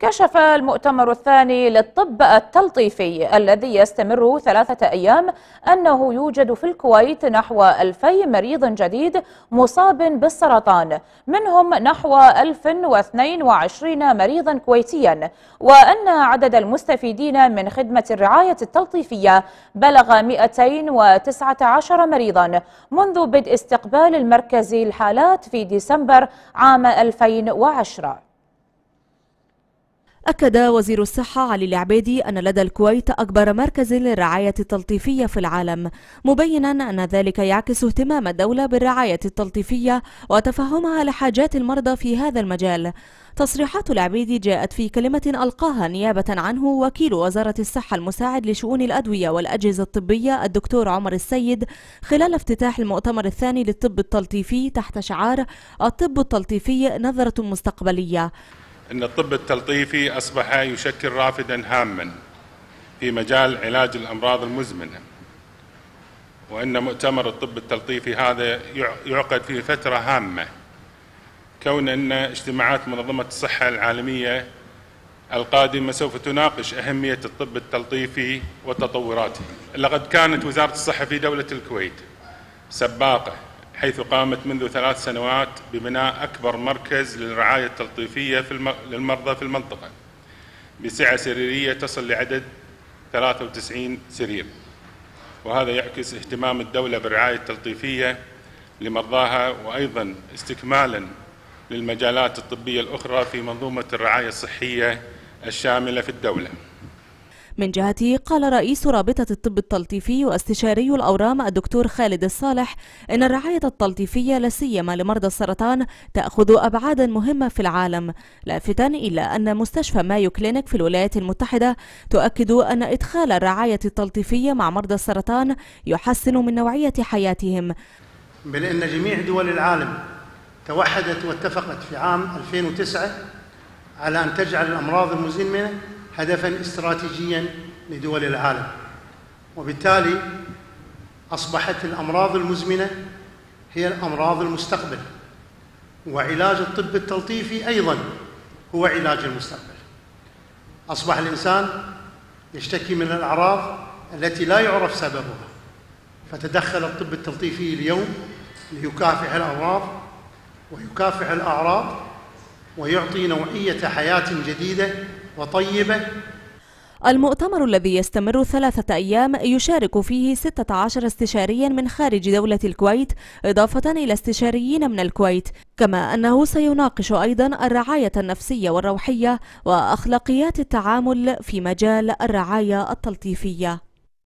كشف المؤتمر الثاني للطب التلطيفي الذي يستمر ثلاثة أيام أنه يوجد في الكويت نحو ألفي مريض جديد مصاب بالسرطان. منهم نحو 1022 مريضا كويتيا. وأن عدد المستفيدين من خدمة الرعاية التلطيفية بلغ 219 مريضا. منذ بدء استقبال المركز الحالات في ديسمبر عام 2010 أكد وزير الصحة علي العبيدي أن لدى الكويت أكبر مركز للرعاية التلطيفية في العالم مبينا أن ذلك يعكس اهتمام الدولة بالرعاية التلطيفية وتفهمها لحاجات المرضى في هذا المجال. تصريحات العبيدي جاءت في كلمة ألقاها نيابة عنه وكيل وزارة الصحة المساعد لشؤون الأدوية والأجهزة الطبية الدكتور عمر السيد خلال افتتاح المؤتمر الثاني للطب التلطيفي تحت شعار الطب التلطيفي نظرة مستقبلية أن الطب التلطيفي أصبح يشكل رافدا هاما في مجال علاج الأمراض المزمنة. وأن مؤتمر الطب التلطيفي هذا يعقد في فترة هامة. كون أن اجتماعات منظمة الصحة العالمية القادمة سوف تناقش أهمية الطب التلطيفي وتطوراته. لقد كانت وزارة الصحة في دولة الكويت سباقة حيث قامت منذ ثلاث سنوات ببناء أكبر مركز للرعاية التلطيفية في. للمرضى في المنطقة بسعة سريرية تصل لعدد 93 سرير وهذا يعكس اهتمام الدولة بالرعاية التلطيفية لمرضاها وأيضا استكمالا للمجالات الطبية الأخرى في منظومة الرعاية الصحية الشاملة في الدولة من جهته قال رئيس رابطة الطب التلطيفي واستشاري الأورام الدكتور خالد الصالح إن الرعاية التلطيفية لا سيما لمرضى السرطان تأخذ أبعادا مهمة في العالم. لافتا إلى أن مستشفى مايو كلينيك في الولايات المتحدة تؤكد أن إدخال الرعاية التلطيفية مع مرضى السرطان يحسن من نوعية حياتهم. بل إن جميع دول العالم توحدت واتفقت في عام 2009 على أن تجعل الأمراض المزمنة هدفا استراتيجيا لدول العالم. وبالتالي أصبحت الأمراض المزمنة هي الأمراض المستقبل. وعلاج الطب التلطيفي أيضا هو علاج المستقبل. أصبح الإنسان يشتكي من الأعراض التي لا يعرف سببها. فتدخل الطب التلطيفي اليوم ليكافح الأمراض ويكافح الأعراض ويعطي نوعية حياة جديدة وطيبة. المؤتمر الذي يستمر ثلاثة أيام يشارك فيه 16 استشاريا من خارج دولة الكويت إضافة إلى استشاريين من الكويت كما أنه سيناقش أيضا الرعاية النفسية والروحية وأخلاقيات التعامل في مجال الرعاية التلطيفية.